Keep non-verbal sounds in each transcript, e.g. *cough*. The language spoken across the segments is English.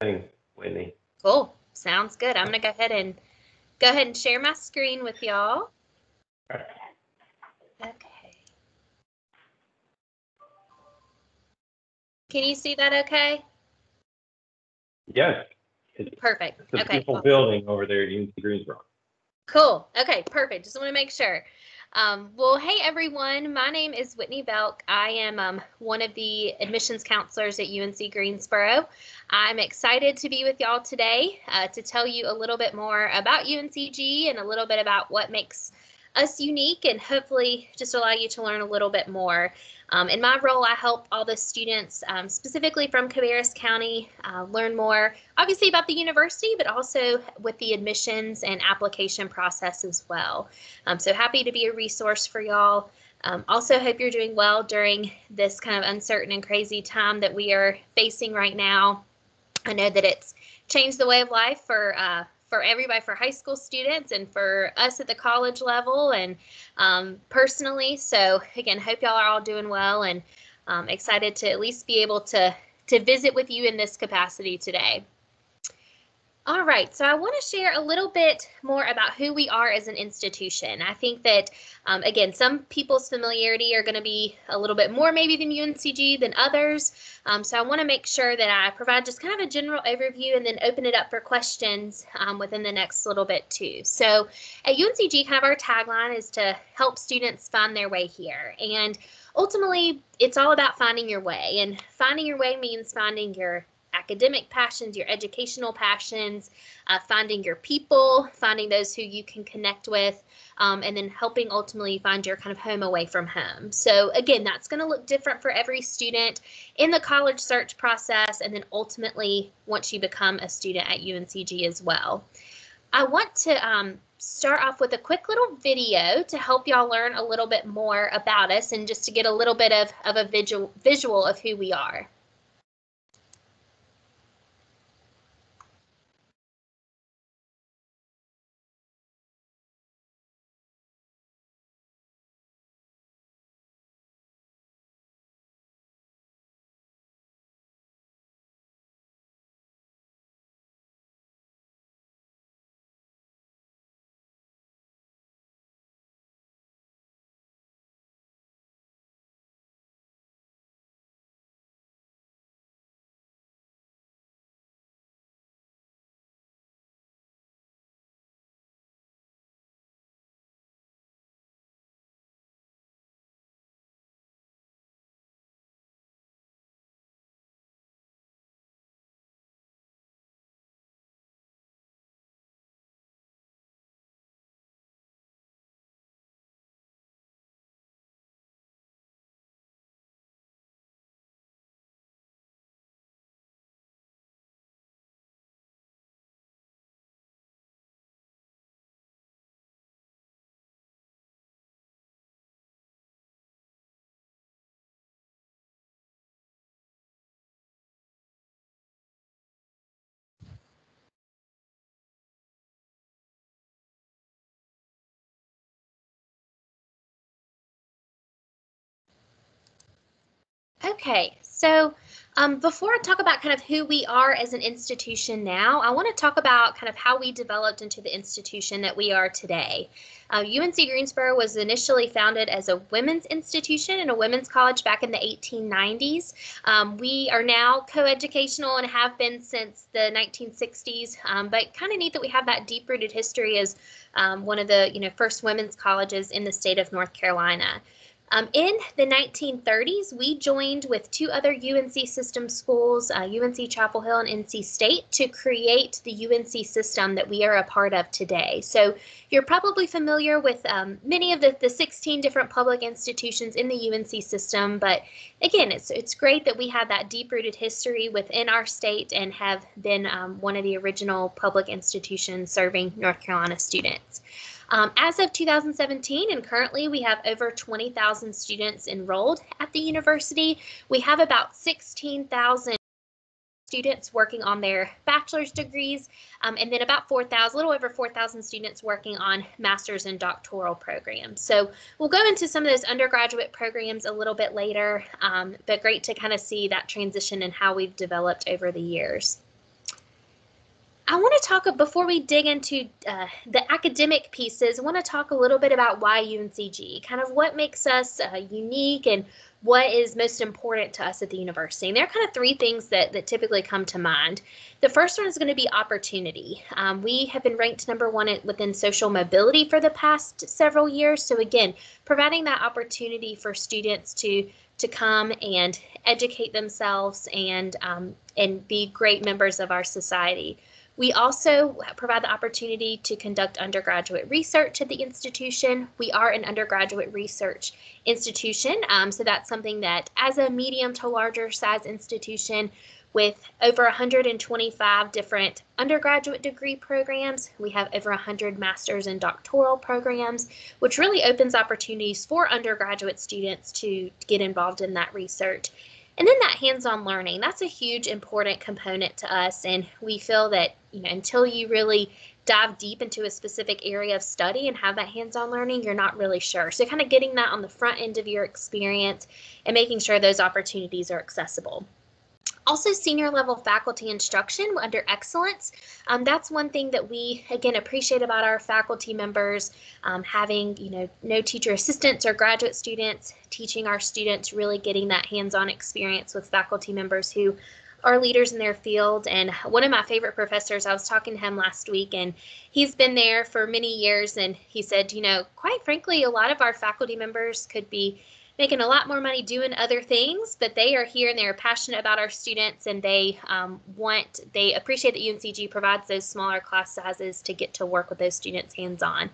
Thanks, Whitney. Cool. Sounds good. I'm gonna go ahead and go ahead and share my screen with y'all. Okay. Can you see that okay? Yes, Perfect. it's a Okay. beautiful cool. building over there at UNC Greensboro. Cool. Okay, perfect. Just want to make sure. Um, well, hey everyone. My name is Whitney Belk. I am um, one of the admissions counselors at UNC Greensboro. I'm excited to be with y'all today uh, to tell you a little bit more about UNCG and a little bit about what makes us unique and hopefully just allow you to learn a little bit more. Um, in my role, I help all the students, um, specifically from Cabarrus County, uh, learn more, obviously about the university, but also with the admissions and application process as well. Um, so happy to be a resource for y'all. Um, also, hope you're doing well during this kind of uncertain and crazy time that we are facing right now. I know that it's changed the way of life for uh, for everybody, for high school students, and for us at the college level, and um, personally. So again, hope y'all are all doing well, and um, excited to at least be able to to visit with you in this capacity today. All right, so I want to share a little bit more about who we are as an institution. I think that, um, again, some people's familiarity are going to be a little bit more maybe than UNCG than others. Um, so I want to make sure that I provide just kind of a general overview and then open it up for questions um, within the next little bit too. So at UNCG, kind of our tagline is to help students find their way here. And ultimately, it's all about finding your way. And finding your way means finding your academic passions, your educational passions, uh, finding your people, finding those who you can connect with, um, and then helping ultimately find your kind of home away from home. So, again, that's going to look different for every student in the college search process, and then ultimately once you become a student at UNCG as well. I want to um, start off with a quick little video to help y'all learn a little bit more about us and just to get a little bit of, of a visual, visual of who we are. Okay, so um, before I talk about kind of who we are as an institution now, I want to talk about kind of how we developed into the institution that we are today. Uh, UNC Greensboro was initially founded as a women's institution and a women's college back in the 1890s. Um, we are now coeducational and have been since the 1960s, um, but kind of neat that we have that deep-rooted history as um, one of the you know first women's colleges in the state of North Carolina. Um, in the 1930s, we joined with two other UNC system schools, uh, UNC Chapel Hill and NC State, to create the UNC system that we are a part of today. So you're probably familiar with um, many of the, the 16 different public institutions in the UNC system, but again, it's, it's great that we have that deep-rooted history within our state and have been um, one of the original public institutions serving North Carolina students. Um, as of 2017 and currently we have over 20,000 students enrolled at the university. We have about 16,000 students working on their bachelor's degrees um, and then about 4,000, a little over 4,000 students working on master's and doctoral programs. So we'll go into some of those undergraduate programs a little bit later, um, but great to kind of see that transition and how we've developed over the years. I want to talk before we dig into uh, the academic pieces. I want to talk a little bit about why UNCG, kind of what makes us uh, unique and what is most important to us at the university. And there are kind of three things that, that typically come to mind. The first one is going to be opportunity. Um, we have been ranked number one within social mobility for the past several years. So again, providing that opportunity for students to to come and educate themselves and um, and be great members of our society. We also provide the opportunity to conduct undergraduate research at the institution. We are an undergraduate research institution, um, so that's something that as a medium to larger size institution with over 125 different undergraduate degree programs, we have over 100 master's and doctoral programs, which really opens opportunities for undergraduate students to get involved in that research. And then that hands-on learning, that's a huge important component to us. And we feel that, you know, until you really dive deep into a specific area of study and have that hands-on learning, you're not really sure. So kind of getting that on the front end of your experience and making sure those opportunities are accessible. Also, senior level faculty instruction under excellence. Um, that's one thing that we, again, appreciate about our faculty members, um, having, you know, no teacher assistants or graduate students, teaching our students, really getting that hands-on experience with faculty members who are leaders in their field. And one of my favorite professors, I was talking to him last week, and he's been there for many years. And he said, you know, quite frankly, a lot of our faculty members could be making a lot more money doing other things, but they are here and they are passionate about our students and they um, want, they appreciate that UNCG provides those smaller class sizes to get to work with those students hands on.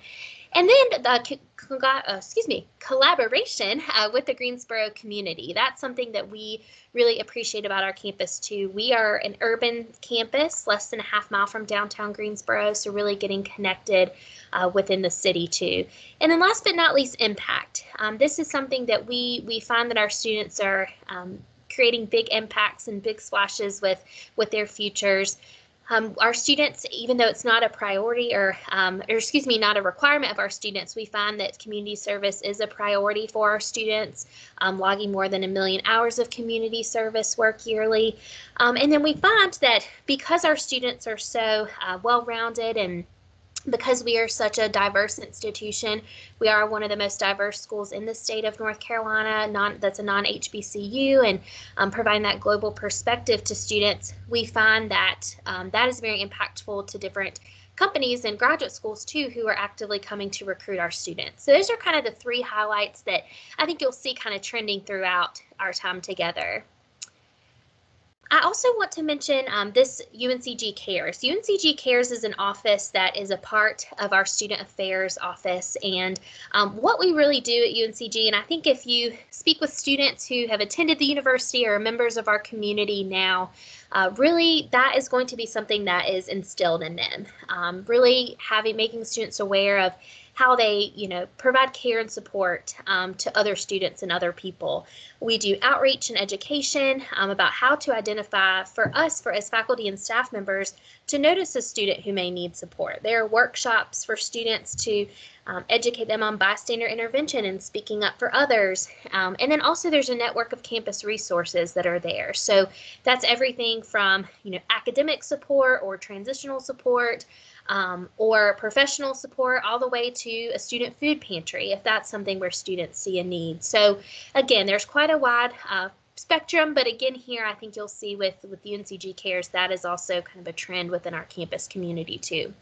And then the uh, excuse me collaboration uh, with the Greensboro community. That's something that we really appreciate about our campus too. We are an urban campus, less than a half mile from downtown Greensboro, so really getting connected uh, within the city too. And then last but not least, impact. Um, this is something that we we find that our students are um, creating big impacts and big splashes with with their futures. Um, our students, even though it's not a priority or, um, or excuse me, not a requirement of our students, we find that community service is a priority for our students, um, logging more than a million hours of community service work yearly. Um, and then we find that because our students are so uh, well-rounded and because we are such a diverse institution, we are one of the most diverse schools in the state of North Carolina. Non, that's a non-HBCU, and um, providing that global perspective to students, we find that um, that is very impactful to different companies and graduate schools too who are actively coming to recruit our students. So those are kind of the three highlights that I think you'll see kind of trending throughout our time together. I also want to mention um, this UNCG Cares. UNCG Cares is an office that is a part of our Student Affairs office. And um, what we really do at UNCG, and I think if you speak with students who have attended the university or are members of our community now, uh, really that is going to be something that is instilled in them. Um, really having making students aware of how they, you know, provide care and support um, to other students and other people. We do outreach and education um, about how to identify for us, for as faculty and staff members, to notice a student who may need support. There are workshops for students to um, educate them on bystander intervention and speaking up for others. Um, and then also there's a network of campus resources that are there. So that's everything from, you know, academic support or transitional support, um, or professional support all the way to a student food pantry if that's something where students see a need. So again, there's quite a wide uh, spectrum, but again here I think you'll see with, with UNCG Cares that is also kind of a trend within our campus community too.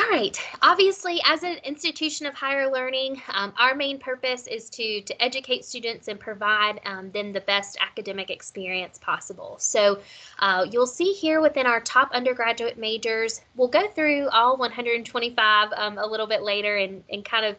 All right. Obviously, as an institution of higher learning, um, our main purpose is to, to educate students and provide um, them the best academic experience possible. So uh, you'll see here within our top undergraduate majors, we'll go through all 125 um, a little bit later and, and kind of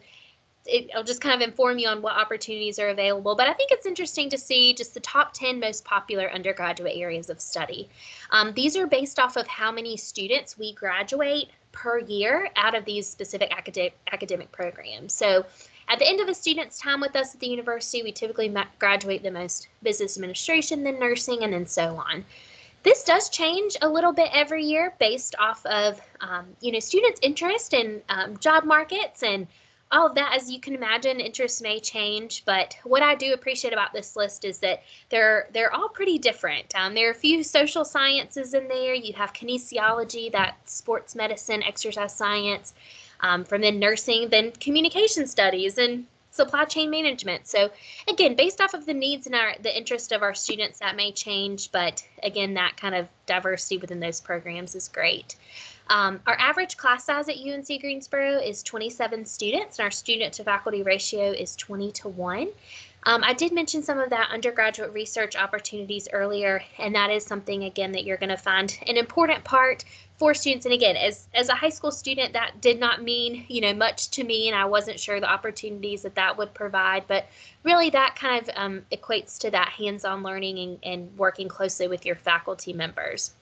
it, I'll just kind of inform you on what opportunities are available. But I think it's interesting to see just the top 10 most popular undergraduate areas of study. Um, these are based off of how many students we graduate per year out of these specific academic, academic programs. So at the end of a student's time with us at the university, we typically graduate the most business administration, then nursing, and then so on. This does change a little bit every year based off of, um, you know, students' interest in um, job markets and all of that, as you can imagine, interests may change. But what I do appreciate about this list is that they're they're all pretty different. Um, there are a few social sciences in there. You have kinesiology, that sports medicine, exercise science. Um, from then nursing, then communication studies and supply chain management. So again, based off of the needs and our the interest of our students, that may change, but again, that kind of diversity within those programs is great. Um, our average class size at UNC Greensboro is 27 students, and our student to faculty ratio is 20 to 1. Um, I did mention some of that undergraduate research opportunities earlier, and that is something, again, that you're going to find an important part for students. And again, as, as a high school student, that did not mean, you know, much to me, and I wasn't sure the opportunities that that would provide, but really that kind of um, equates to that hands-on learning and, and working closely with your faculty members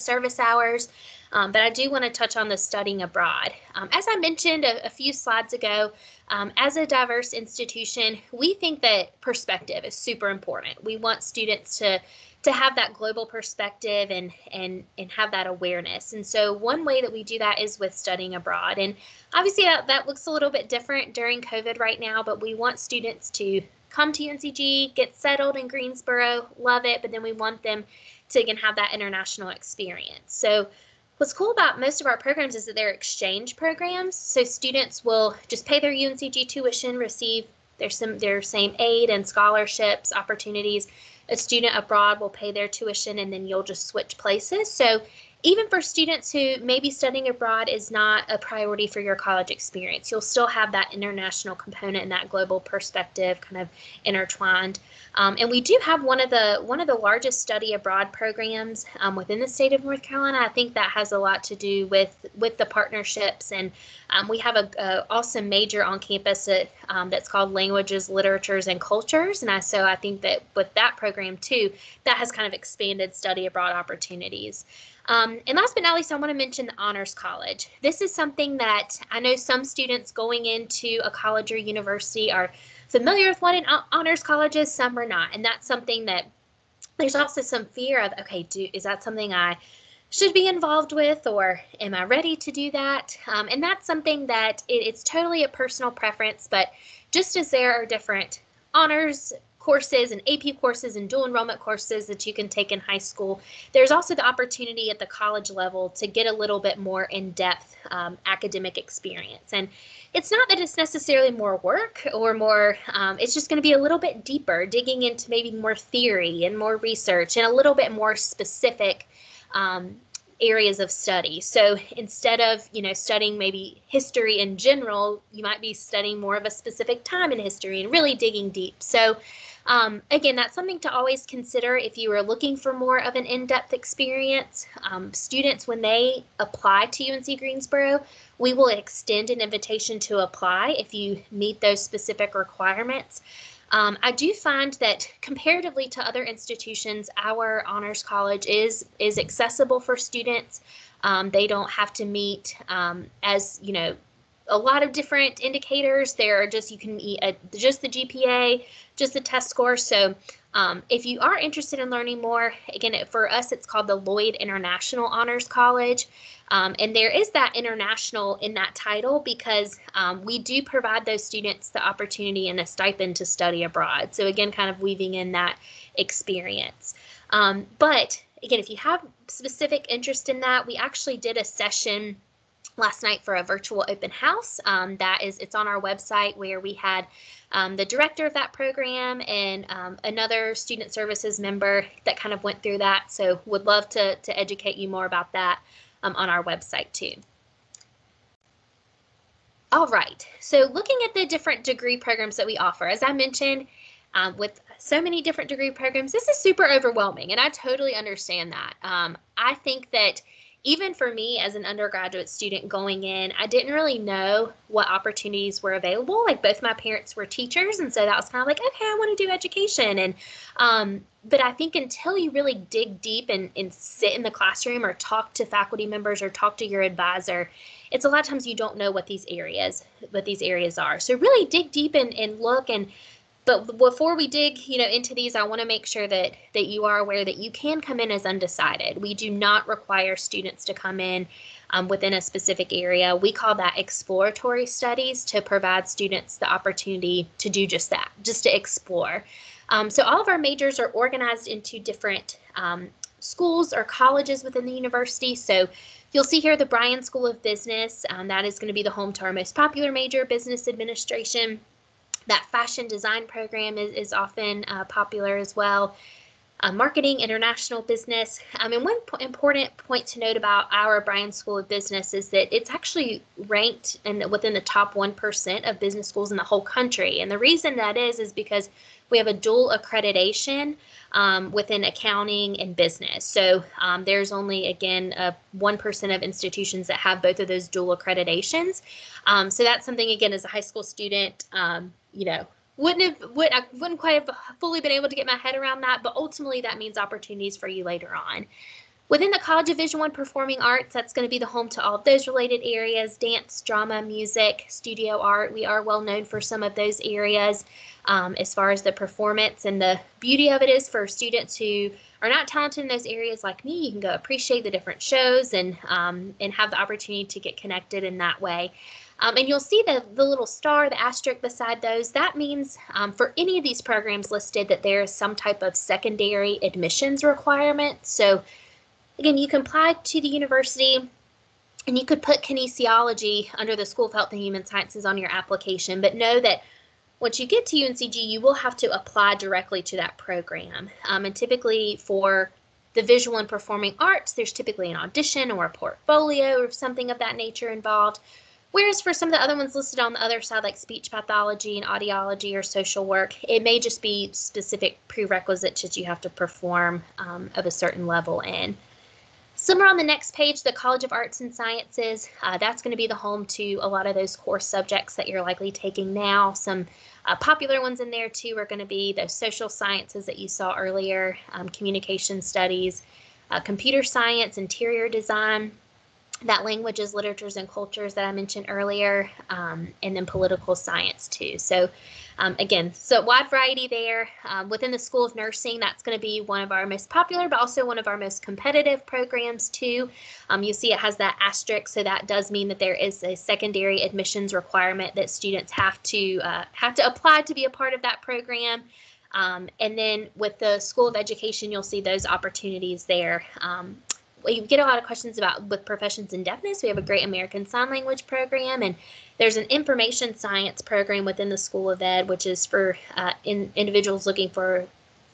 service hours, um, but I do want to touch on the studying abroad. Um, as I mentioned a, a few slides ago, um, as a diverse institution, we think that perspective is super important. We want students to to have that global perspective and and and have that awareness. And so one way that we do that is with studying abroad. And obviously that, that looks a little bit different during COVID right now, but we want students to come to UNCG, get settled in Greensboro, love it, but then we want them to again have that international experience. So what's cool about most of our programs is that they're exchange programs. So students will just pay their UNCG tuition, receive their some their same aid and scholarships opportunities. A student abroad will pay their tuition and then you'll just switch places. So even for students who maybe studying abroad is not a priority for your college experience, you'll still have that international component and that global perspective kind of intertwined. Um, and we do have one of the one of the largest study abroad programs um, within the state of North Carolina. I think that has a lot to do with with the partnerships, and um, we have a, a, awesome major on campus that, um, that's called Languages, Literatures, and Cultures. And I, so I think that with that program too, that has kind of expanded study abroad opportunities. Um, and last but not least, I want to mention the Honors College. This is something that I know some students going into a college or university are familiar with what an honors college is, some are not. And that's something that there's also some fear of, okay, do, is that something I should be involved with or am I ready to do that? Um, and that's something that it, it's totally a personal preference, but just as there are different honors courses and AP courses and dual enrollment courses that you can take in high school. There's also the opportunity at the college level to get a little bit more in-depth um, academic experience. And it's not that it's necessarily more work or more, um, it's just going to be a little bit deeper, digging into maybe more theory and more research and a little bit more specific um, areas of study. So instead of, you know, studying maybe history in general, you might be studying more of a specific time in history and really digging deep. So um, again, that's something to always consider if you are looking for more of an in-depth experience. Um, students, when they apply to UNC Greensboro, we will extend an invitation to apply if you meet those specific requirements. Um, I do find that comparatively to other institutions, our honors college is is accessible for students. Um, they don't have to meet um, as you know a lot of different indicators. There are just you can meet a, just the GPA, just the test score. So um, if you are interested in learning more, again, for us, it's called the Lloyd International Honors College. Um, and there is that international in that title because um, we do provide those students the opportunity and a stipend to study abroad. So again, kind of weaving in that experience. Um, but again, if you have specific interest in that, we actually did a session last night for a virtual open house. Um, that is, it's on our website where we had um, the director of that program and um, another student services member that kind of went through that. So would love to, to educate you more about that um, on our website too. All right, so looking at the different degree programs that we offer, as I mentioned, um, with so many different degree programs, this is super overwhelming, and I totally understand that. Um, I think that even for me as an undergraduate student going in, I didn't really know what opportunities were available. Like both my parents were teachers, and so that was kind of like, okay, I want to do education. And um, but I think until you really dig deep and, and sit in the classroom or talk to faculty members or talk to your advisor, it's a lot of times you don't know what these areas what these areas are. So really dig deep and, and look and but before we dig, you know, into these, I want to make sure that that you are aware that you can come in as undecided. We do not require students to come in um, within a specific area. We call that exploratory studies to provide students the opportunity to do just that, just to explore. Um, so all of our majors are organized into different um, schools or colleges within the university. So you'll see here the Bryan School of Business. Um, that is going to be the home to our most popular major, Business Administration. That fashion design program is, is often uh, popular as well. Uh, marketing, international business. Um, and one important point to note about our Bryan School of Business is that it's actually ranked in, within the top 1% of business schools in the whole country. And the reason that is, is because we have a dual accreditation um, within accounting and business. So um, there's only, again, uh, 1% of institutions that have both of those dual accreditations. Um, so that's something, again, as a high school student, um, you know, wouldn't have would I wouldn't quite have fully been able to get my head around that, but ultimately that means opportunities for you later on. Within the College of Visual and Performing Arts, that's going to be the home to all of those related areas dance, drama, music, studio art. We are well known for some of those areas um, as far as the performance. And the beauty of it is for students who are not talented in those areas like me, you can go appreciate the different shows and, um, and have the opportunity to get connected in that way. Um, and you'll see the, the little star, the asterisk beside those. That means um, for any of these programs listed that there is some type of secondary admissions requirement. So again, you can apply to the university and you could put kinesiology under the School of Health and Human Sciences on your application, but know that once you get to UNCG, you will have to apply directly to that program. Um, and typically for the visual and performing arts, there's typically an audition or a portfolio or something of that nature involved. Whereas for some of the other ones listed on the other side, like speech pathology and audiology or social work, it may just be specific prerequisites that you have to perform um, of a certain level in. Somewhere on the next page, the College of Arts and Sciences, uh, that's going to be the home to a lot of those core subjects that you're likely taking now. Some uh, popular ones in there too are going to be those social sciences that you saw earlier, um, communication studies, uh, computer science, interior design, that languages, literatures, and cultures that I mentioned earlier, um, and then political science too. So um, again, so wide variety there. Um, within the School of Nursing, that's going to be one of our most popular, but also one of our most competitive programs too. Um, you see it has that asterisk, so that does mean that there is a secondary admissions requirement that students have to uh, have to apply to be a part of that program. Um, and then with the School of Education, you'll see those opportunities there. Um, we get a lot of questions about with professions in deafness. We have a great American Sign Language program, and there's an information science program within the School of Ed, which is for uh, in, individuals looking for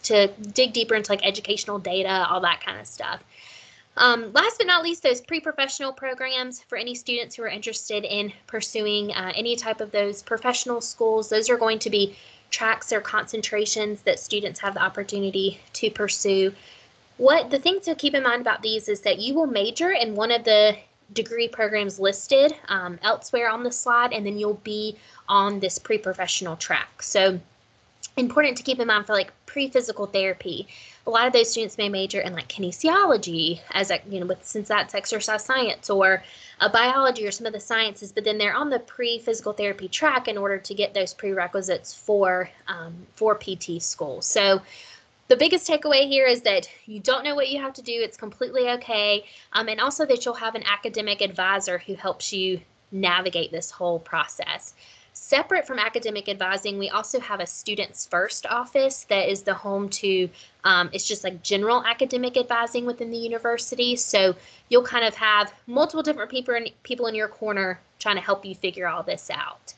to dig deeper into like educational data, all that kind of stuff. Um, last but not least, those pre-professional programs for any students who are interested in pursuing uh, any type of those professional schools. Those are going to be tracks or concentrations that students have the opportunity to pursue. What the thing to keep in mind about these is that you will major in one of the degree programs listed um, elsewhere on the slide, and then you'll be on this pre-professional track. So important to keep in mind for like pre-physical therapy. A lot of those students may major in like kinesiology as a, you know, with since that's exercise science or a biology or some of the sciences, but then they're on the pre-physical therapy track in order to get those prerequisites for um, for PT school. So the biggest takeaway here is that you don't know what you have to do. It's completely okay. Um, and also that you'll have an academic advisor who helps you navigate this whole process. Separate from academic advising, we also have a Students First office that is the home to, um, it's just like general academic advising within the university. So you'll kind of have multiple different people in, people in your corner trying to help you figure all this out.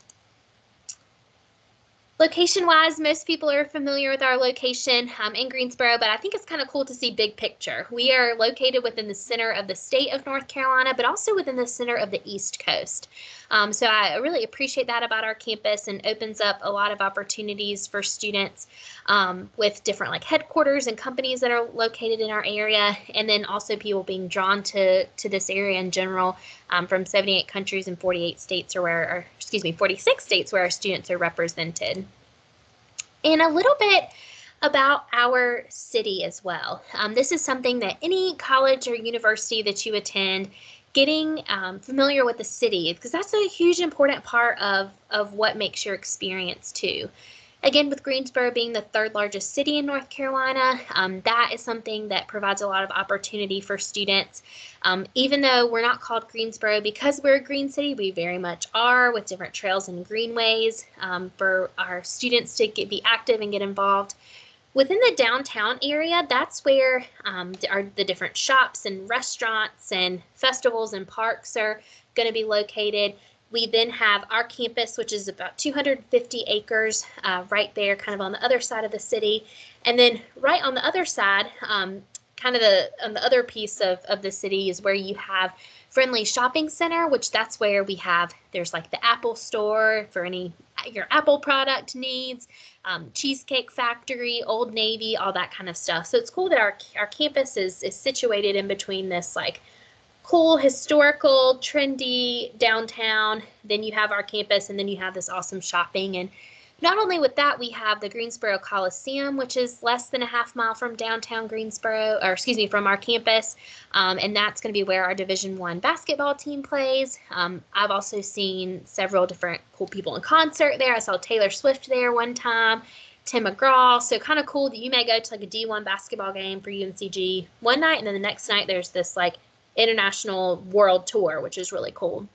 Location wise, most people are familiar with our location um, in Greensboro, but I think it's kind of cool to see big picture. We are located within the center of the state of North Carolina, but also within the center of the East Coast. Um, so I really appreciate that about our campus and opens up a lot of opportunities for students um, with different like headquarters and companies that are located in our area, and then also people being drawn to to this area in general um, from 78 countries and 48 states, or where, or, excuse me, 46 states where our students are represented. And a little bit about our city as well. Um, this is something that any college or university that you attend, getting um, familiar with the city, because that's a huge important part of, of what makes your experience too. Again, with Greensboro being the third largest city in North Carolina, um, that is something that provides a lot of opportunity for students. Um, even though we're not called Greensboro because we're a green city, we very much are with different trails and greenways um, for our students to get, be active and get involved. Within the downtown area, that's where um, are the different shops and restaurants and festivals and parks are going to be located. We then have our campus, which is about 250 acres uh, right there, kind of on the other side of the city. And then right on the other side, um, kind of the on the other piece of, of the city is where you have friendly shopping center which that's where we have there's like the apple store for any your apple product needs um, cheesecake factory old navy all that kind of stuff so it's cool that our, our campus is, is situated in between this like cool historical trendy downtown. Then you have our campus and then you have this awesome shopping. And not only with that we have the greensboro coliseum which is less than a half mile from downtown greensboro or excuse me from our campus. Um, and that's going to be where our division one basketball team plays. Um, i've also seen several different cool people in concert there. I saw taylor swift there one time Tim McGraw. So kind of cool that you may go to like a D1 basketball game for UNCG one night, and then the next night there's this like international world tour, which is really cool.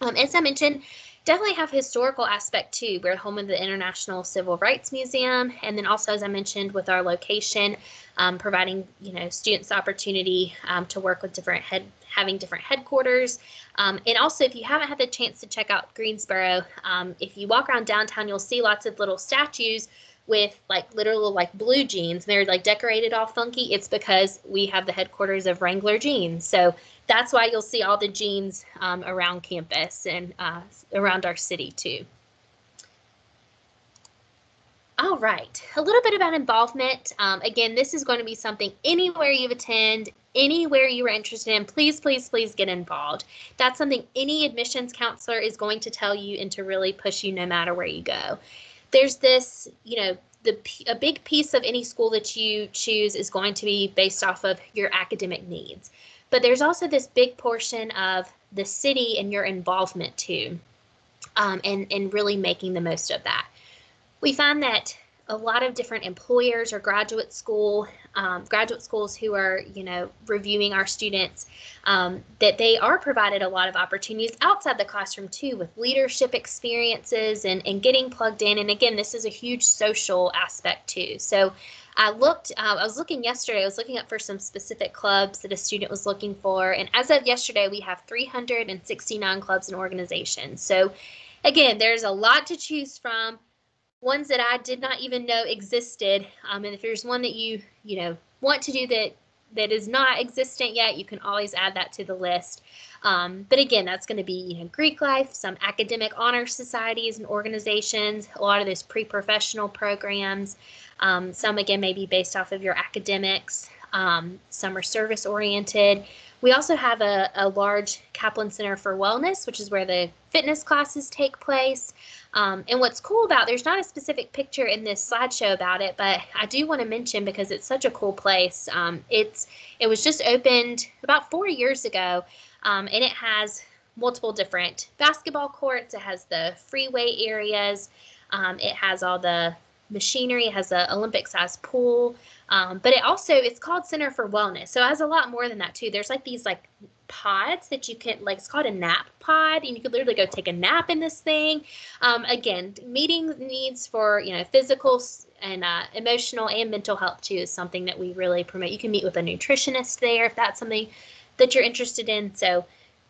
Um, as I mentioned, definitely have historical aspect too. We're home of the International Civil Rights Museum, and then also, as I mentioned, with our location, um, providing you know students opportunity um, to work with different head having different headquarters. Um, and also, if you haven't had the chance to check out Greensboro, um, if you walk around downtown, you'll see lots of little statues with like literal like blue jeans and they're like decorated all funky it's because we have the headquarters of wrangler jeans. So that's why you'll see all the jeans um, around campus and uh, around our city too. All right. A little bit about involvement. Um, again this is going to be something anywhere you attend anywhere you are interested in please please please get involved. That's something any admissions counselor is going to tell you and to really push you no matter where you go there's this, you know, the a big piece of any school that you choose is going to be based off of your academic needs. But there's also this big portion of the city and your involvement too, um, and and really making the most of that. We find that a lot of different employers or graduate school um, graduate schools who are you know reviewing our students um, that they are provided a lot of opportunities outside the classroom too with leadership experiences and, and getting plugged in and again this is a huge social aspect too so I looked, uh, I was looking yesterday, I was looking up for some specific clubs that a student was looking for. And as of yesterday, we have 369 clubs and organizations. So again, there's a lot to choose from ones that I did not even know existed. Um, and if there's one that you, you know, want to do that that is not existent yet, you can always add that to the list. Um, but again, that's going to be you know, Greek life, some academic honor societies and organizations, a lot of those pre-professional programs. Um, some again may be based off of your academics. Um, some are service oriented. We also have a, a large Kaplan Center for Wellness, which is where the fitness classes take place. Um, and what's cool about there's not a specific picture in this slideshow about it, but I do want to mention because it's such a cool place. Um, it's it was just opened about four years ago, um, and it has multiple different basketball courts. It has the freeway areas. Um, it has all the machinery. It has an Olympic sized pool. Um, but it also it's called Center for Wellness, so it has a lot more than that too. There's like these like pods that you can like it's called a nap pod and you could literally go take a nap in this thing um, again meeting needs for you know physical and uh, emotional and mental health too is something that we really promote you can meet with a nutritionist there if that's something that you're interested in so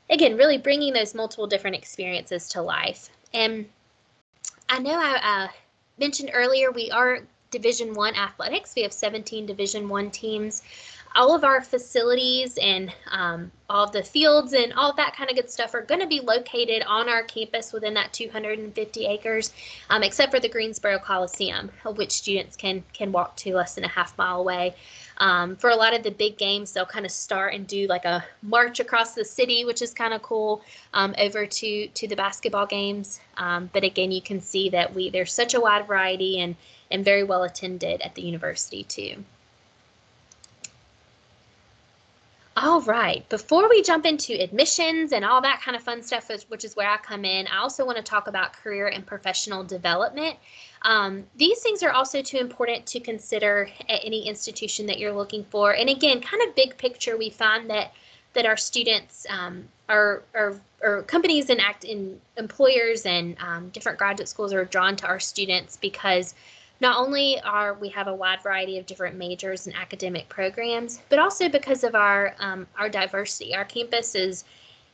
again really bringing those multiple different experiences to life and i know i uh, mentioned earlier we are division one athletics. We have 17 division one teams all of our facilities and um, all the fields and all that kind of good stuff are going to be located on our campus within that 250 acres, um, except for the Greensboro Coliseum, which students can can walk to less than a half mile away. Um, for a lot of the big games, they'll kind of start and do like a march across the city, which is kind of cool, um, over to to the basketball games. Um, but again, you can see that we there's such a wide variety and and very well attended at the university too. All right, before we jump into admissions and all that kind of fun stuff, which is where I come in, I also want to talk about career and professional development. Um, these things are also too important to consider at any institution that you're looking for. And again, kind of big picture, we find that that our students um, are, are, or companies and act in employers and um, different graduate schools are drawn to our students because not only are we have a wide variety of different majors and academic programs, but also because of our um, our diversity. Our campus is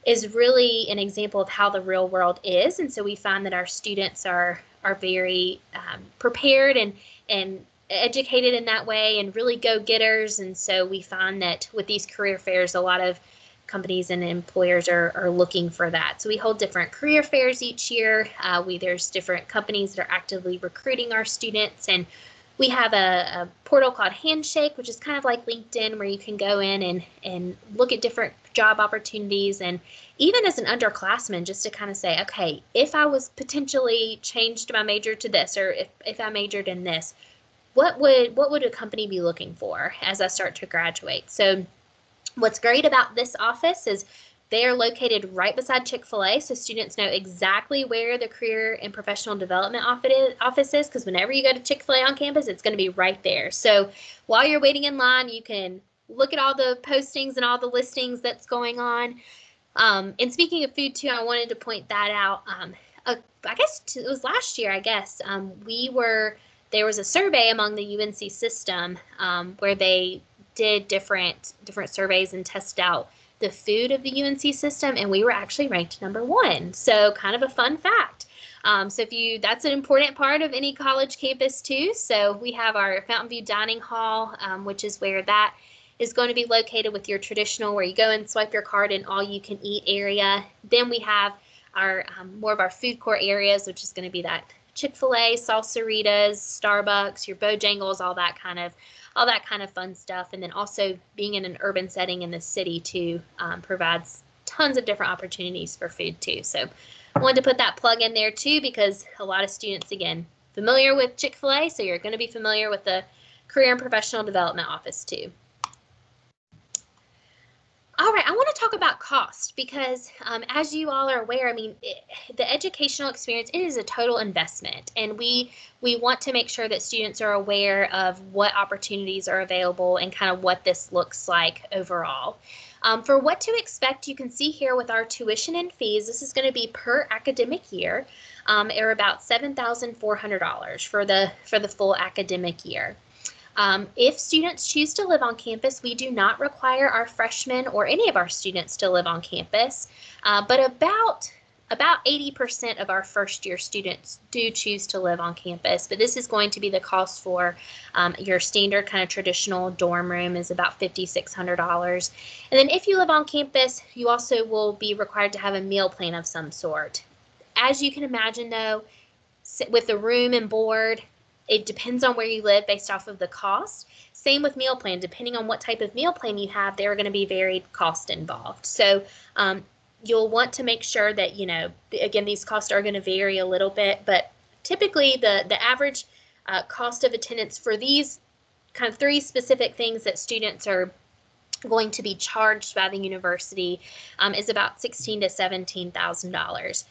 is really an example of how the real world is, and so we find that our students are are very um, prepared and and educated in that way and really go getters. And so we find that with these career fairs, a lot of companies and employers are, are looking for that. So we hold different career fairs each year. Uh, we there's different companies that are actively recruiting our students, and we have a, a, portal called Handshake, which is kind of like LinkedIn, where you can go in and and look at different job opportunities, and even as an underclassman, just to kind of say, okay, if I was potentially changed my major to this, or if if I majored in this, what would what would a company be looking for as I start to graduate? So What's great about this office is they are located right beside Chick fil A, so students know exactly where the career and professional development office is because whenever you go to Chick fil A on campus, it's going to be right there. So while you're waiting in line, you can look at all the postings and all the listings that's going on. Um, and speaking of food, too, I wanted to point that out. Um, uh, I guess it was last year, I guess, um, we were, there was a survey among the UNC system um, where they did different different surveys and tested out the food of the UNC system, and we were actually ranked number one. So kind of a fun fact. Um, so if you, that's an important part of any college campus too. So we have our Fountain View Dining Hall, um, which is where that is going to be located with your traditional, where you go and swipe your card in all you can eat area. Then we have our um, more of our food court areas, which is going to be that Chick-fil-A, Salsaritas, Starbucks, your Bojangles, all that kind of all that kind of fun stuff. And then also being in an urban setting in the city too um, provides tons of different opportunities for food too. So I wanted to put that plug in there too because a lot of students, again, familiar with Chick-fil-A, so you're going to be familiar with the Career and Professional Development Office too. All right, I want talk about cost because, um, as you all are aware, I mean, it, the educational experience it is a total investment, and we we want to make sure that students are aware of what opportunities are available and kind of what this looks like overall. Um, for what to expect, you can see here with our tuition and fees. This is going to be per academic year, um, or about seven thousand four hundred dollars for the for the full academic year. Um, if students choose to live on campus, we do not require our freshmen or any of our students to live on campus, uh, but about about 80% of our first year students do choose to live on campus, but this is going to be the cost for um, your standard kind of traditional dorm room is about $5,600. And then if you live on campus, you also will be required to have a meal plan of some sort. As you can imagine though, with the room and board, it depends on where you live based off of the cost. Same with meal plan. Depending on what type of meal plan you have, there are going to be varied costs involved. So um, you'll want to make sure that, you know, again, these costs are going to vary a little bit, but typically the, the average uh, cost of attendance for these kind of three specific things that students are going to be charged by the university um, is about sixteen to seventeen thousand dollars.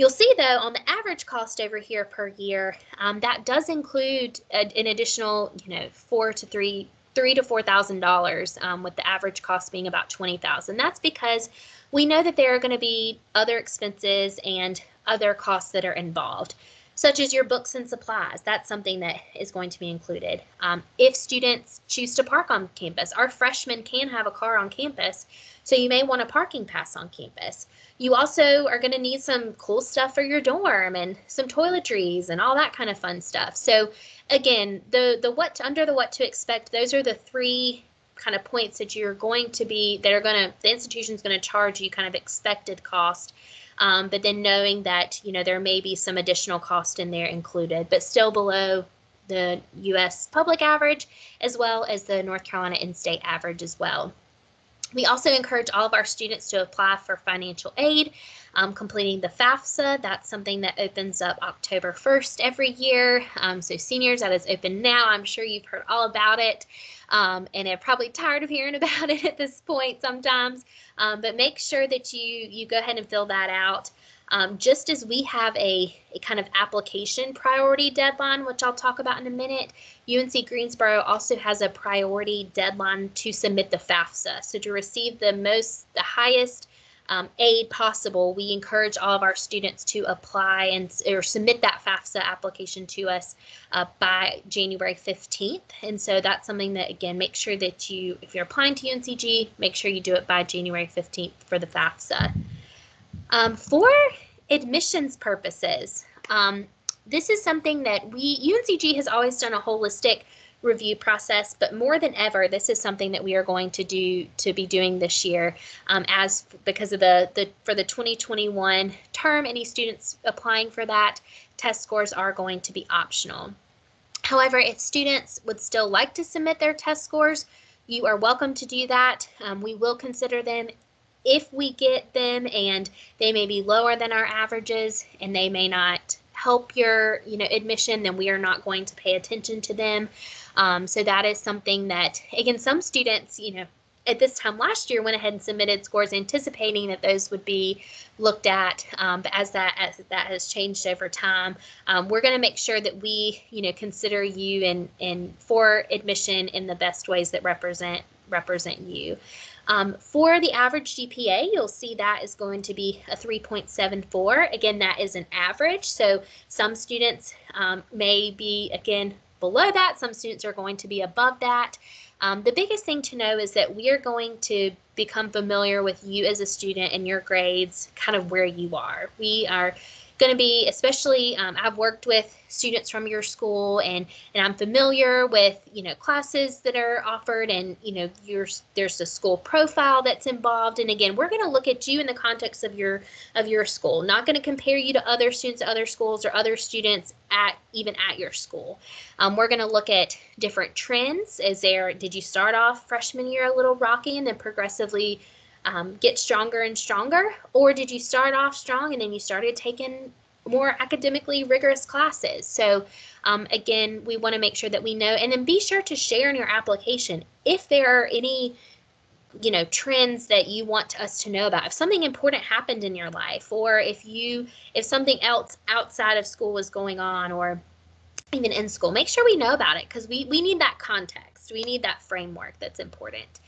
You'll see though on the average cost over here per year, um, that does include a, an additional, you know, four to three, three to four thousand um, dollars, with the average cost being about twenty thousand. That's because we know that there are going to be other expenses and other costs that are involved, such as your books and supplies. That's something that is going to be included. Um, if students choose to park on campus, our freshmen can have a car on campus, so you may want a parking pass on campus. You also are going to need some cool stuff for your dorm and some toiletries and all that kind of fun stuff. So again, the the what to, under the what to expect, those are the three kind of points that you're going to be that are going to the institution's going to charge you kind of expected cost. Um, but then knowing that you know there may be some additional cost in there included, but still below the U.S. public average as well as the North Carolina in-state average as well. We also encourage all of our students to apply for financial aid, um, completing the FAFSA. That's something that opens up October 1st every year. Um, so seniors, that is open now. I'm sure you've heard all about it um, and are probably tired of hearing *laughs* about it at this point sometimes. Um, but make sure that you, you go ahead and fill that out. Um, just as we have a, a kind of application priority deadline, which I'll talk about in a minute, UNC Greensboro also has a priority deadline to submit the FAFSA. So to receive the most, the highest um, aid possible, we encourage all of our students to apply and or submit that FAFSA application to us uh, by January 15th. And so that's something that, again, make sure that you, if you're applying to UNCG, make sure you do it by January 15th for the FAFSA. Um, for admissions purposes, um, this is something that we, UNCG has always done a holistic review process, but more than ever, this is something that we are going to do to be doing this year um, as because of the, the for the 2021 term, any students applying for that, test scores are going to be optional. However, if students would still like to submit their test scores, you are welcome to do that. Um, we will consider them if we get them and they may be lower than our averages and they may not help your you know admission then we are not going to pay attention to them. Um, so that is something that again some students you know at this time last year went ahead and submitted scores anticipating that those would be looked at. Um, but as that as that has changed over time um, we're going to make sure that we you know consider you and and for admission in the best ways that represent represent you um, for the average GPA, you'll see that is going to be a 3.74. Again, that is an average. So some students um, may be, again, below that. Some students are going to be above that. Um, the biggest thing to know is that we are going to become familiar with you as a student and your grades, kind of where you are. We are going to be especially um, i've worked with students from your school and and i'm familiar with you know classes that are offered and you know yours there's a school profile that's involved. And again we're going to look at you in the context of your of your school not going to compare you to other students at other schools or other students at even at your school. Um, we're going to look at different trends. Is there did you start off freshman year a little rocky and then progressively um, get stronger and stronger? Or did you start off strong and then you started taking more academically rigorous classes? So, um, again, we want to make sure that we know, and then be sure to share in your application if there are any you know trends that you want us to know about if something important happened in your life or if you if something else outside of school was going on or even in school make sure we know about it because we we need that context we need that framework that's important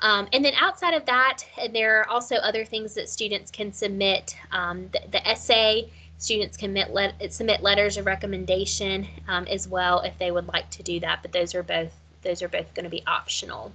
um, and then outside of that, there are also other things that students can submit. Um, the, the, essay, students can let, submit letters of recommendation um, as well if they would like to do that, but those are both those are both going to be optional.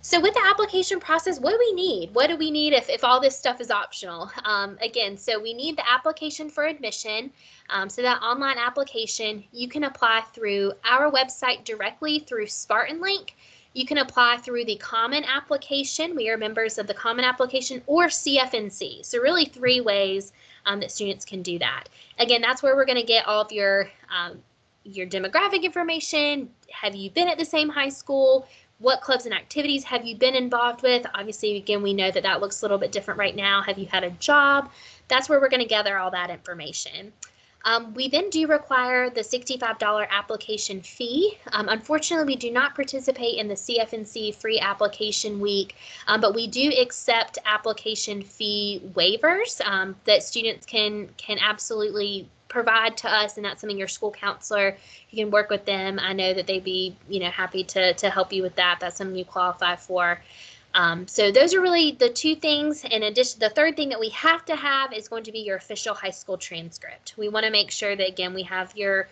So with the application process, what do we need? What do we need if, if all this stuff is optional? Um, again, so we need the application for admission. Um, so that online application, you can apply through our website directly through Spartan Link. You can apply through the Common Application. We are members of the Common Application or CFNC. So really three ways um, that students can do that. Again, that's where we're going to get all of your um, your demographic information. Have you been at the same high school? What clubs and activities have you been involved with? Obviously, again, we know that that looks a little bit different right now. Have you had a job? That's where we're going to gather all that information. Um, we then do require the $65 application fee. Um, unfortunately, we do not participate in the CFNC free application week, um, but we do accept application fee waivers um, that students can can absolutely provide to us and that's something your school counselor you can work with them. I know that they'd be you know happy to to help you with that. That's something you qualify for um, so those are really the two things. In addition, the third thing that we have to have is going to be your official high school transcript. We want to make sure that again we have your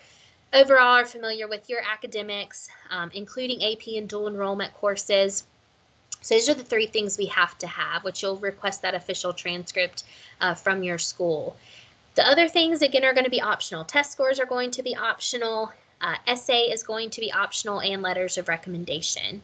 overall are familiar with your academics, um, including AP and dual enrollment courses. So those are the three things we have to have, which you'll request that official transcript uh, from your school. The other things, again, are going to be optional. Test scores are going to be optional. Uh, essay is going to be optional and letters of recommendation.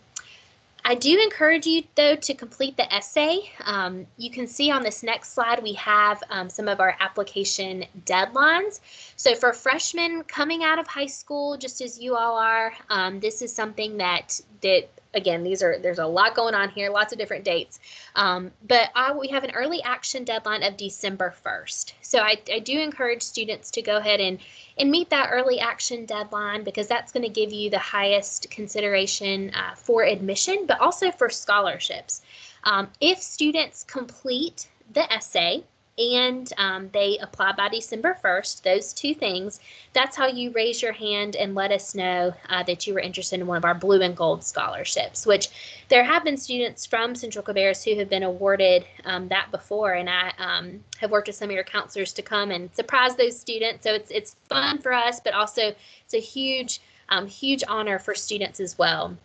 I do encourage you, though, to complete the essay. Um, you can see on this next slide, we have um, some of our application deadlines. So for freshmen coming out of high school, just as you all are, um, this is something that, that again, these are there's a lot going on here, lots of different dates. Um, but I, we have an early action deadline of December 1st. So I, I do encourage students to go ahead and, and meet that early action deadline because that's going to give you the highest consideration uh, for admission, but also for scholarships. Um, if students complete the essay and um, they apply by December 1st, those two things, that's how you raise your hand and let us know uh, that you were interested in one of our blue and gold scholarships, which there have been students from Central Cabarrus who have been awarded um, that before. And I um, have worked with some of your counselors to come and surprise those students. So it's, it's fun for us, but also it's a huge, um, huge honor for students as well.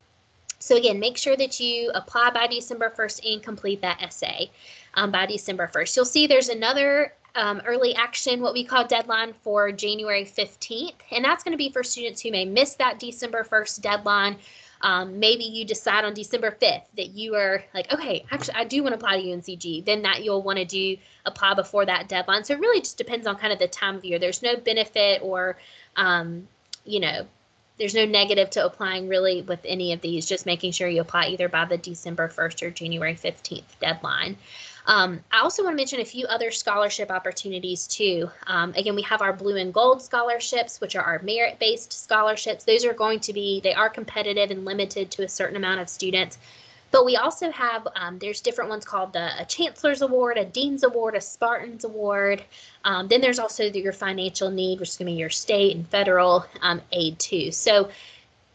So again, make sure that you apply by December 1st and complete that essay um, by December 1st. You'll see there's another um, early action, what we call deadline for January 15th, and that's going to be for students who may miss that December 1st deadline. Um, maybe you decide on December 5th that you are like, okay, actually, I do want to apply to UNCG. Then that you'll want to do apply before that deadline. So it really just depends on kind of the time of year. There's no benefit or, um, you know, there's no negative to applying really with any of these, just making sure you apply either by the December 1st or January 15th deadline. Um, I also want to mention a few other scholarship opportunities too. Um, again, we have our blue and gold scholarships, which are our merit-based scholarships. Those are going to be, they are competitive and limited to a certain amount of students. But we also have, um, there's different ones called the, a Chancellor's Award, a Dean's Award, a Spartan's Award. Um, then there's also the, your financial need, which is going to be your state and federal um, aid too. So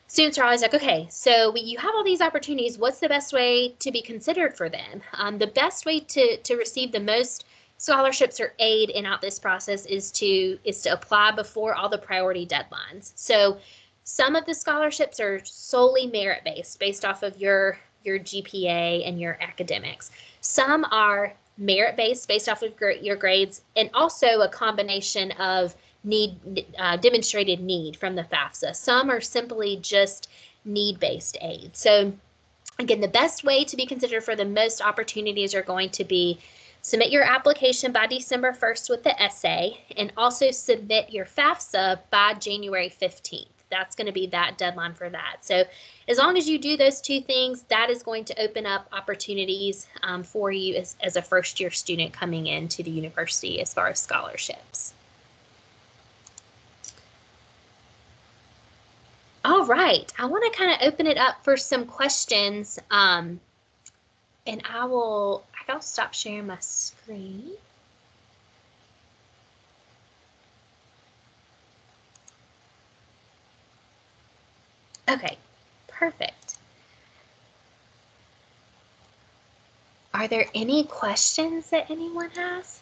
students are always like, okay, so we, you have all these opportunities. What's the best way to be considered for them? Um, the best way to, to receive the most scholarships or aid in out this process is to is to apply before all the priority deadlines. So some of the scholarships are solely merit based, based off of your your GPA and your academics. Some are merit based, based off of your grades, and also a combination of need uh, demonstrated need from the FAFSA. Some are simply just need-based aid. So again, the best way to be considered for the most opportunities are going to be submit your application by December 1st with the essay and also submit your FAFSA by January 15th. That's going to be that deadline for that. So as long as you do those two things, that is going to open up opportunities um, for you as, as a first year student coming into the university as far as scholarships. All right, I want to kind of open it up for some questions. Um, and I will, I'll stop sharing my screen. Okay, perfect. Are there any questions that anyone has?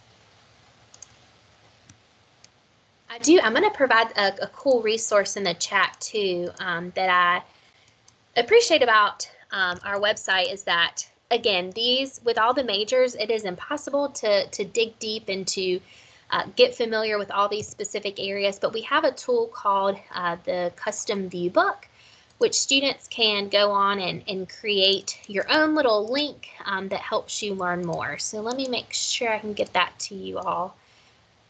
I do. I'm going to provide a, a, cool resource in the chat too um, that I appreciate about um, our website is that again these with all the majors it is impossible to to dig deep into uh, get familiar with all these specific areas but we have a tool called uh, the custom view book which students can go on and, and create your own little link um, that helps you learn more so let me make sure I can get that to you all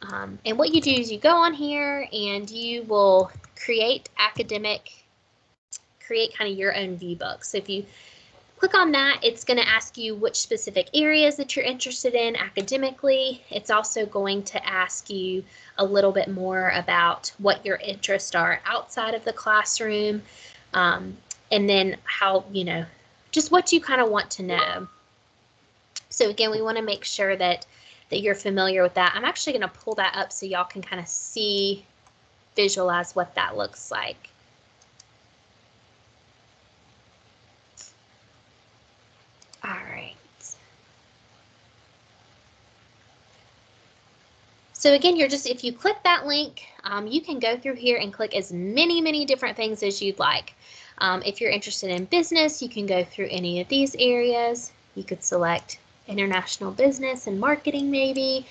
um, and what you do is you go on here and you will create academic, create kind of your own view book. So if you click on that, it's going to ask you which specific areas that you're interested in academically. It's also going to ask you a little bit more about what your interests are outside of the classroom. Um, and then how, you know, just what you kind of want to know. So again, we want to make sure that that you're familiar with that. I'm actually going to pull that up so y'all can kind of see, visualize what that looks like. All right. So again, you're just, if you click that link, um, you can go through here and click as many, many different things as you'd like. Um, if you're interested in business, you can go through any of these areas. You could select international business and marketing maybe.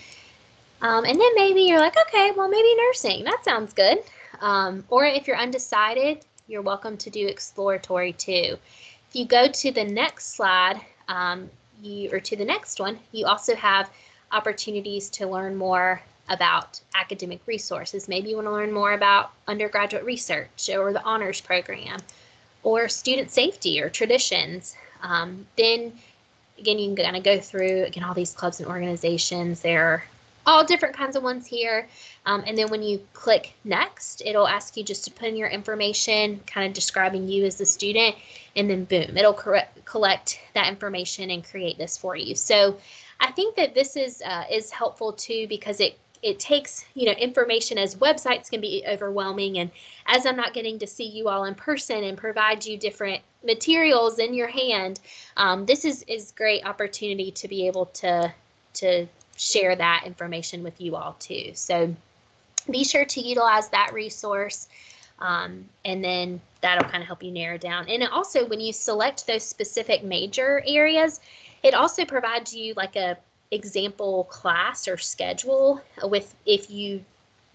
Um, and then maybe you're like, okay, well, maybe nursing. That sounds good. Um, or if you're undecided, you're welcome to do exploratory too. If you go to the next slide, um, you or to the next one, you also have opportunities to learn more about academic resources. Maybe you want to learn more about undergraduate research or the honors program or student safety or traditions. Um, then again, you can kind of go through, again, all these clubs and organizations. They're all different kinds of ones here. Um, and then when you click next, it'll ask you just to put in your information, kind of describing you as the student, and then boom, it'll collect that information and create this for you. So I think that this is uh, is helpful too because it it takes you know information as websites can be overwhelming. And as i'm not getting to see you all in person and provide you different materials in your hand um, this is is great opportunity to be able to to share that information with you all too. So be sure to utilize that resource um, and then that'll kind of help you narrow down. And also when you select those specific major areas it also provides you like a example class or schedule with if you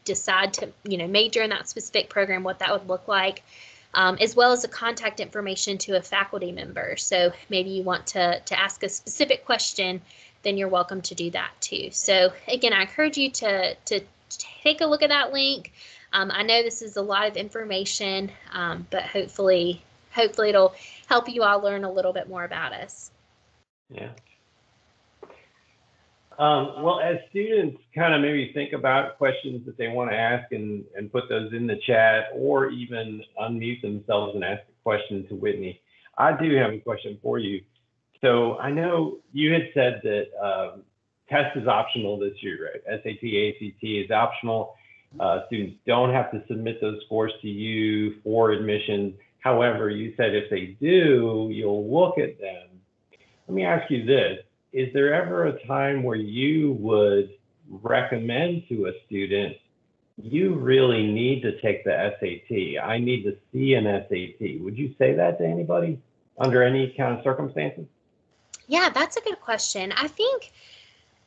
decide to you know major in that specific program what that would look like um, as well as the contact information to a faculty member. So maybe you want to to ask a specific question then you're welcome to do that too. So again i encourage you to to take a look at that link. Um, i know this is a lot of information um, but hopefully hopefully it'll help you all learn a little bit more about us. Yeah. Um, well, as students kind of maybe think about questions that they want to ask and, and put those in the chat or even unmute themselves and ask a question to Whitney, I do have a question for you. So I know you had said that um, test is optional this year, right? SAT, ACT is optional. Uh, students don't have to submit those scores to you for admission. However, you said if they do, you'll look at them. Let me ask you this is there ever a time where you would recommend to a student, you really need to take the SAT? I need to see an SAT. Would you say that to anybody under any kind of circumstances? Yeah, that's a good question. I think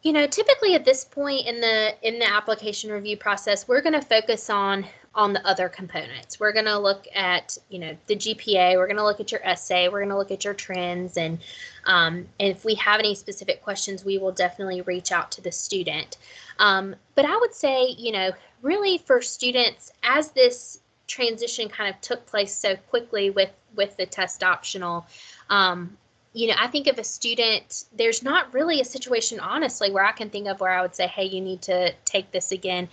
you know typically at this point in the in the application review process we're going to focus on on the other components. We're going to look at you know the gpa we're going to look at your essay we're going to look at your trends and um, and if we have any specific questions we will definitely reach out to the student. Um, but i would say you know really for students as this transition kind of took place so quickly with with the test optional um, you know, I think of a student, there's not really a situation, honestly, where I can think of where I would say, hey, you need to take this again,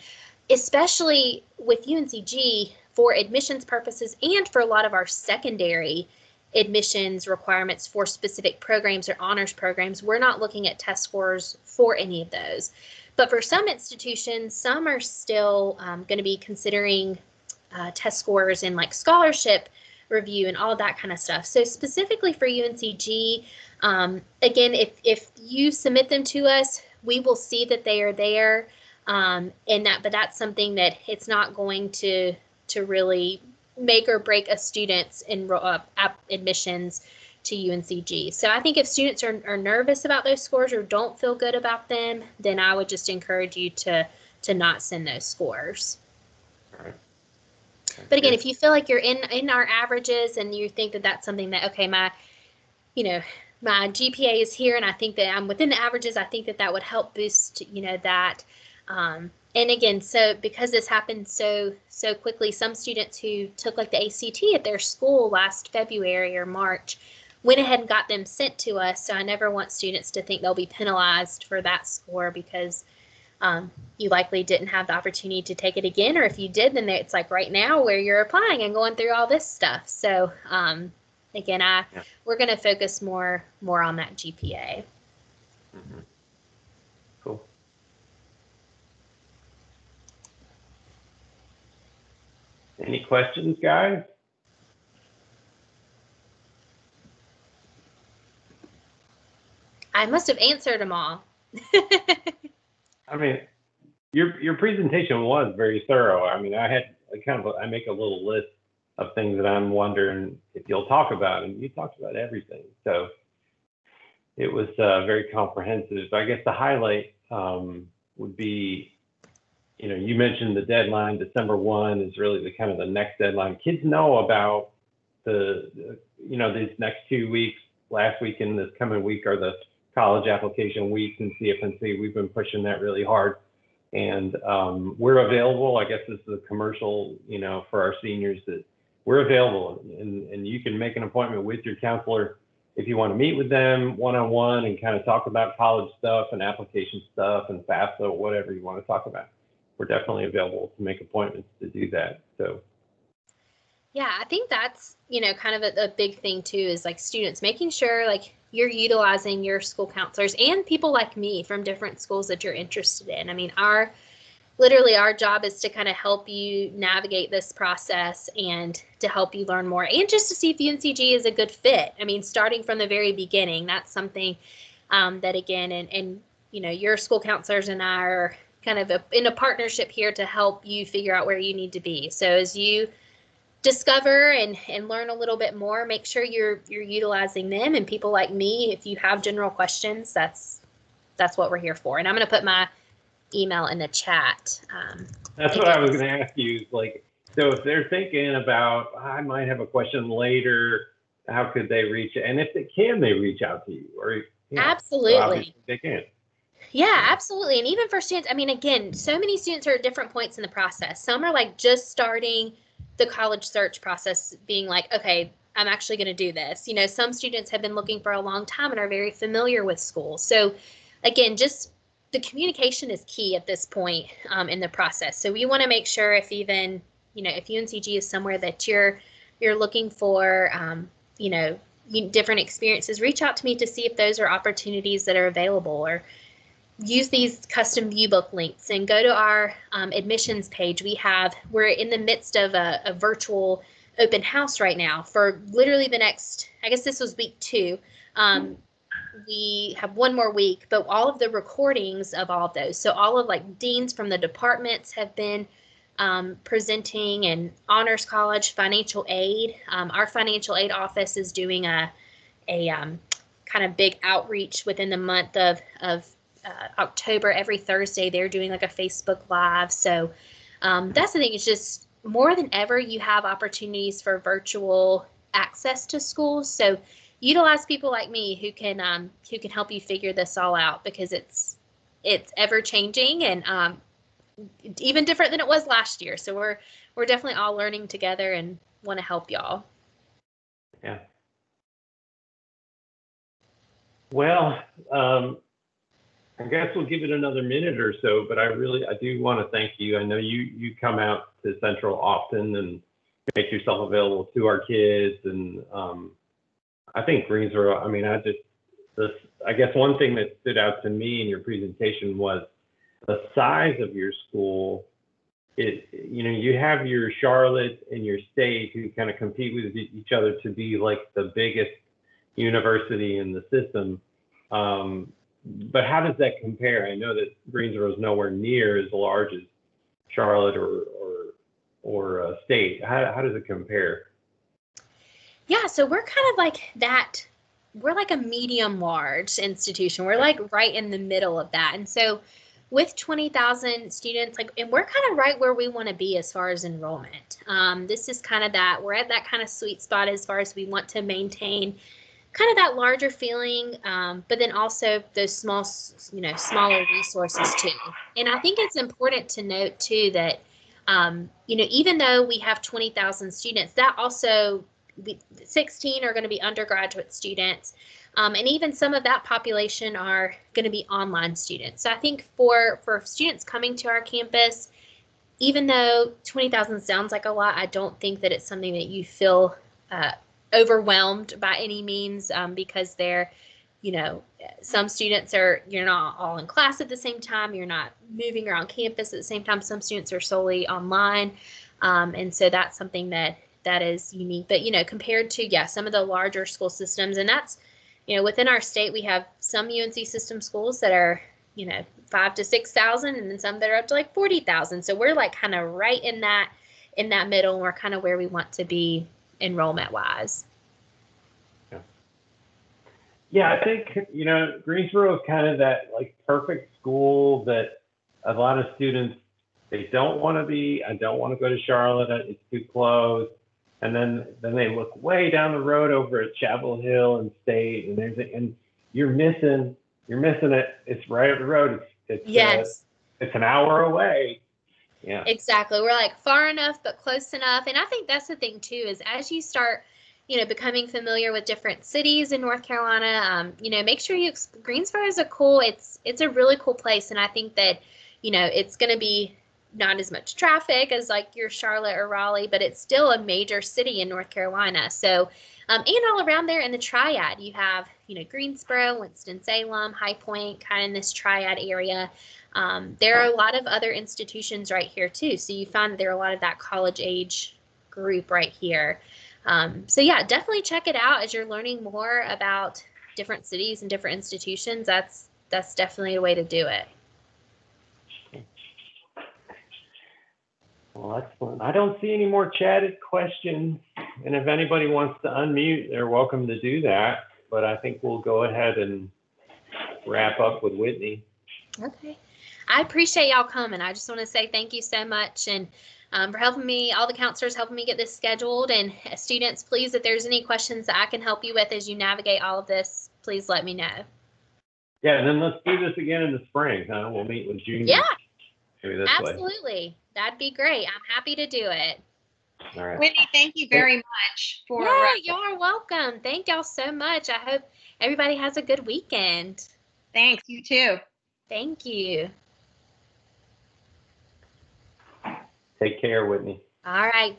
especially with UNCG for admissions purposes and for a lot of our secondary admissions requirements for specific programs or honors programs. We're not looking at test scores for any of those. But for some institutions, some are still um, going to be considering uh, test scores in like scholarship review and all that kind of stuff. So specifically for UNCG, um, again, if if you submit them to us, we will see that they are there, um, and that. But that's something that it's not going to to really make or break a student's in uh, admissions to UNCG. So I think if students are, are nervous about those scores or don't feel good about them, then I would just encourage you to to not send those scores. But again, if you feel like you're in in our averages and you think that that's something that okay, my, you know, my GPA is here and I think that I'm within the averages, I think that that would help boost, you know, that. Um, and again, so because this happened so so quickly, some students who took like the ACT at their school last February or March went ahead and got them sent to us. So I never want students to think they'll be penalized for that score because um, you likely didn't have the opportunity to take it again, or if you did, then it's like right now where you're applying and going through all this stuff. So um, again, I Yeah. we're going to focus more more on that GPA. Mm-hmm. Cool. Any questions, guys? I must have answered them all. *laughs* I mean, your your presentation was very thorough. I mean, I had kind of I make a little list of things that I'm wondering if you'll talk about, and you talked about everything. So it was uh, very comprehensive. I guess the highlight um, would be, you know, you mentioned the deadline. December one is really the kind of the next deadline. Kids know about the, the you know these next two weeks. Last week and this coming week are the college application weeks in CFNC. We've been pushing that really hard. And um, we're available. I guess this is a commercial, you know, for our seniors that we're available and, and you can make an appointment with your counselor if you want to meet with them one-on-one and kind of talk about college stuff and application stuff and FAFSA whatever you want to talk about. We're definitely available to make appointments to do that. So Yeah, I think that's, you know, kind of a, a big thing too is like students making sure like you're utilizing your school counselors and people like me from different schools that you're interested in. I mean, our literally our job is to kind of help you navigate this process and to help you learn more and just to see if UNCG is a good fit. I mean, starting from the very beginning, that's something um, that again, and, and you know, your school counselors and I are kind of a, in a partnership here to help you figure out where you need to be. So as you discover and, and learn a little bit more, make sure you're you're utilizing them and people like me. If you have general questions, that's that's what we're here for. And I'm going to put my email in the chat. Um, that's what I was going to ask you. Like, so if they're thinking about, I might have a question later, how could they reach? And if they can, they reach out to you or you know, absolutely they can. Yeah, absolutely. And even for students, I mean, again, so many students are at different points in the process. Some are like just starting the college search process, being like, okay, I'm actually going to do this. You know, some students have been looking for a long time and are very familiar with school. So, again, just the communication is key at this point um, in the process. So we want to make sure if even you know if UNCG is somewhere that you're you're looking for, um, you know, different experiences, reach out to me to see if those are opportunities that are available or use these custom viewbook links and go to our um, admissions page. We have, we're in the midst of a, a, virtual open house right now for literally the next, I guess this was week two. Um, we have one more week, but all of the recordings of all of those. So all of like deans from the departments have been um, presenting and honors college financial aid. Um, our financial aid office is doing a, a um, kind of big outreach within the month of, of uh, October every Thursday. They're doing like a Facebook Live. So um, that's the thing. It's just more than ever, you have opportunities for virtual access to schools. So utilize people like me who can um, who can help you figure this all out because it's it's ever changing and um, even different than it was last year. So we're we're definitely all learning together and want to help y'all. Yeah. Well, um, I guess we'll give it another minute or so, but I really, I do want to thank you. I know you, you come out to Central often and make yourself available to our kids. And um, I think Greensboro, I mean, I just, this, I guess one thing that stood out to me in your presentation was the size of your school. It, you know, you have your Charlotte and your state who kind of compete with each other to be like the biggest university in the system. Um, but how does that compare? I know that Greensboro is nowhere near as large as Charlotte or or or uh, State. How how does it compare? Yeah, so we're kind of like that. We're like a medium large institution. We're like right in the middle of that, and so with 20,000 students, like, and we're kind of right where we want to be as far as enrollment. Um, this is kind of that, we're at that kind of sweet spot as far as we want to maintain kind of that larger feeling, um, but then also those small, you know, smaller resources too. And I think it's important to note too that, um, you know, even though we have 20,000 students, that also 16 are going to be undergraduate students. Um, and even some of that population are going to be online students. So I think for for students coming to our campus, even though 20,000 sounds like a lot, I don't think that it's something that you feel uh, overwhelmed by any means um, because they're you know some students are you're not all in class at the same time you're not moving around campus at the same time some students are solely online. Um, and so that's something that that is unique. But you know compared to yeah some of the larger school systems and that's you know within our state we have some unc system schools that are you know five to six thousand and then some that are up to like 40,000 so we're like kind of right in that in that middle and we're kind of where we want to be enrollment wise. Yeah. yeah, I think, you know, Greensboro is kind of that like perfect school that a lot of students they don't want to be. I don't want to go to Charlotte. It's too close. And then then they look way down the road over at Chapel Hill and State, and there's a, and you're missing you're missing it. It's right up the road. It's it's uh, yes. Uh, it's an hour away. Yeah. Exactly. We're like far enough but close enough. And I think that's the thing too is as you start, you know, becoming familiar with different cities in North Carolina, um, you know, make sure you Greensboro is a cool it's it's a really cool place and I think that, you know, it's going to be not as much traffic as like your Charlotte or Raleigh, but it's still a major city in North Carolina. So, um, and all around there in the Triad, you have you know Greensboro, Winston Salem, High Point, kind of in this Triad area. Um, there are a lot of other institutions right here too. So you find there are a lot of that college age group right here. Um, so yeah, definitely check it out as you're learning more about different cities and different institutions. That's that's definitely a way to do it. Well, excellent. I don't see any more chatted questions. And if anybody wants to unmute, they're welcome to do that. But I think we'll go ahead and wrap up with Whitney. Okay. I appreciate y'all coming. I just want to say thank you so much and um, for helping me, all the counselors helping me get this scheduled. And uh, students, please, if there's any questions that I can help you with as you navigate all of this, please let me know. Yeah, and then let's do this again in the spring. Huh? We'll meet with juniors. Yeah, Maybe this way. absolutely. That'd be great. I'm happy to do it. All right. Whitney, thank you very much for. Yeah, y'all are welcome. Thank y'all so much. I hope everybody has a good weekend. Thanks, you too. Thank you. Take care, Whitney. All right.